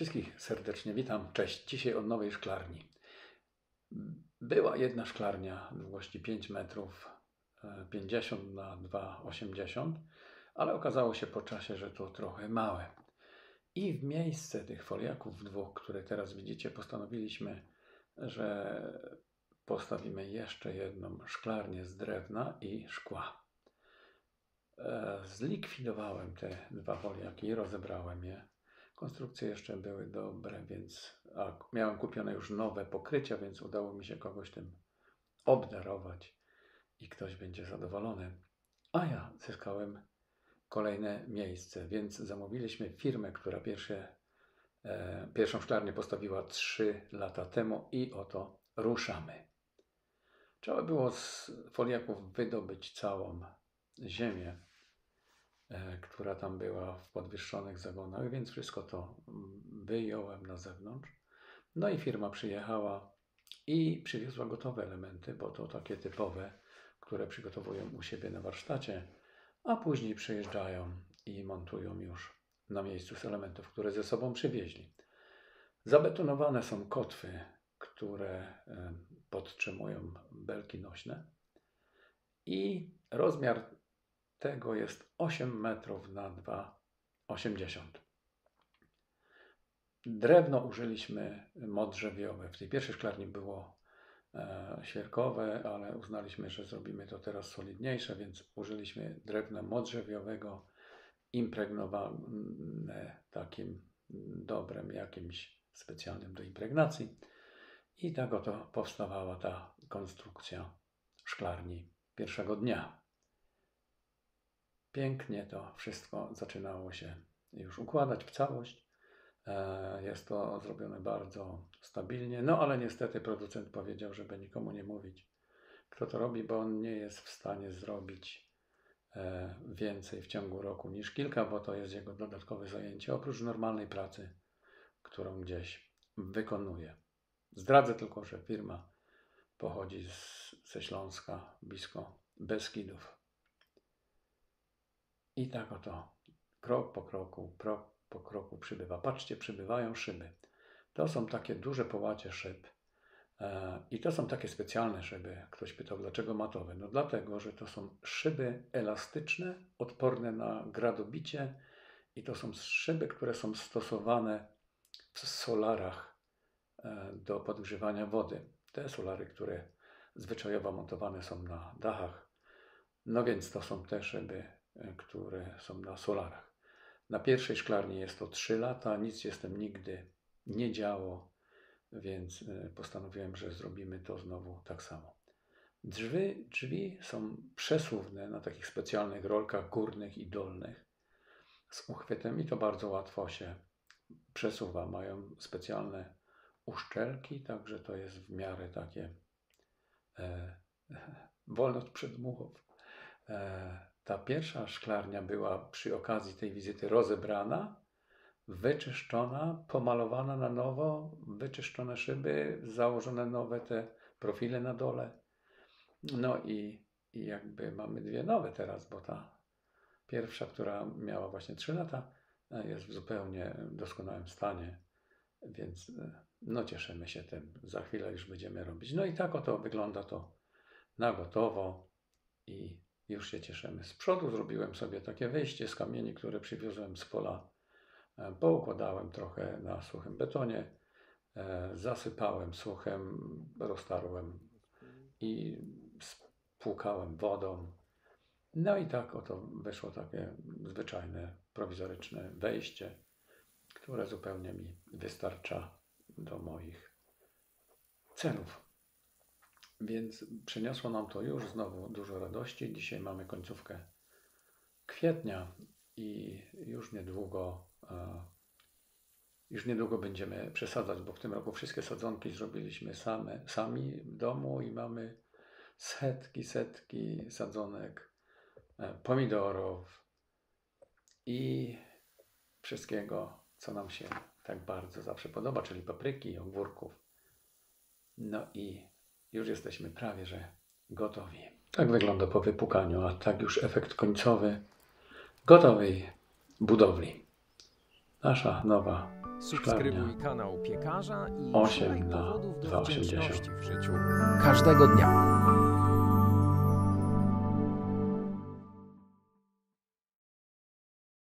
Wszystkich serdecznie witam. Cześć. Dzisiaj od nowej szklarni. Była jedna szklarnia długości 5 metrów, e, 50 na 2,80, ale okazało się po czasie, że to trochę małe. I w miejsce tych foliaków dwóch, które teraz widzicie, postanowiliśmy, że postawimy jeszcze jedną szklarnię z drewna i szkła. E, Zlikwidowałem te dwa foliaki rozebrałem je. Konstrukcje jeszcze były dobre, więc a miałem kupione już nowe pokrycia, więc udało mi się kogoś tym obdarować i ktoś będzie zadowolony. A ja zyskałem kolejne miejsce, więc zamówiliśmy firmę, która pierwsze, e, pierwszą szklarnię postawiła 3 lata temu i oto ruszamy. Trzeba było z foliaków wydobyć całą ziemię, która tam była w podwyższonych zagonach, więc wszystko to mm, wyjąłem na zewnątrz. No i firma przyjechała i przywiozła gotowe elementy, bo to takie typowe, które przygotowują u siebie na warsztacie, a później przyjeżdżają i montują już na miejscu z elementów, które ze sobą przywieźli. Zabetonowane są kotwy, które e, podtrzymują belki nośne i rozmiar tego jest 8 metrów na 2,80. Drewno użyliśmy modrzewiowe. W tej pierwszej szklarni było e, ale uznaliśmy, że zrobimy to teraz solidniejsze, więc użyliśmy drewna modrzewiowego, impregnowane takim dobrem jakimś specjalnym do impregnacji. I tak oto powstawała ta konstrukcja szklarni pierwszego dnia. Pięknie to wszystko zaczynało się już układać w całość. E, Jest to zrobione bardzo stabilnie, no ale niestety producent powiedział, żeby nikomu nie mówić, kto to robi, bo on nie jest w stanie zrobić e, więcej w ciągu roku niż kilka, bo to jest jego dodatkowe zajęcie, oprócz normalnej pracy, którą gdzieś wykonuje. Zdradzę tylko, że firma pochodzi z, ze Śląska, blisko Beskidów. I tak oto krok po kroku, krok po kroku przybywa. Patrzcie, przybywają szyby. To są takie duże połacie szyb. E, I to są takie specjalne szyby. Ktoś pytał, dlaczego matowe? No dlatego, że to są szyby elastyczne, odporne na gradobicie i to są szyby, które są stosowane w solarach e, do podgrzewania wody. Te solary, które zwyczajowo montowane są na dachach. No więc to są te szyby, które są na solarach. Na pierwszej szklarni jest to 3 lata, nic się z tym nigdy nie działo, więc e, postanowiłem, że zrobimy to znowu tak samo. Drzwi, drzwi są przesuwne na takich specjalnych rolkach górnych i dolnych z uchwytem i to bardzo łatwo się przesuwa. Mają specjalne uszczelki, także to jest w miarę takie e, wolne od przedmuchów. E, ta pierwsza szklarnia była przy okazji tej wizyty rozebrana, wyczyszczona, pomalowana na nowo, wyczyszczone szyby, założone nowe te profile na dole. No i, i jakby mamy dwie nowe teraz, bo ta pierwsza, która miała właśnie 3 lata, e, jest w zupełnie doskonałym stanie, więc e, no cieszymy się tym. Za chwilę już będziemy robić. No i tak oto wygląda to na gotowo i już się cieszymy. Z przodu zrobiłem sobie takie wejście z kamieni, które przywiozłem z pola. E, Poukładałem trochę na suchym betonie, e, zasypałem suchem, roztarłem i spłukałem wodą. No i tak oto wyszło takie zwyczajne, prowizoryczne wejście, które zupełnie mi wystarcza do moich celów. Więc przyniosło nam to już znowu dużo radości. Dzisiaj mamy końcówkę kwietnia i już niedługo, e, już niedługo będziemy przesadzać, bo w tym roku wszystkie sadzonki zrobiliśmy same, sami w domu i mamy setki, setki sadzonek e, pomidorów i wszystkiego, co nam się tak bardzo zawsze podoba, czyli papryki, ogórków. No i już jesteśmy prawie, że gotowi. Tak wygląda po wypukaniu, a tak już efekt końcowy gotowej budowli. Nasza nowa Subskrybuj kanał piekarza i 8 szukaj na powodów do 2,80. wdzięczności w życiu każdego dnia.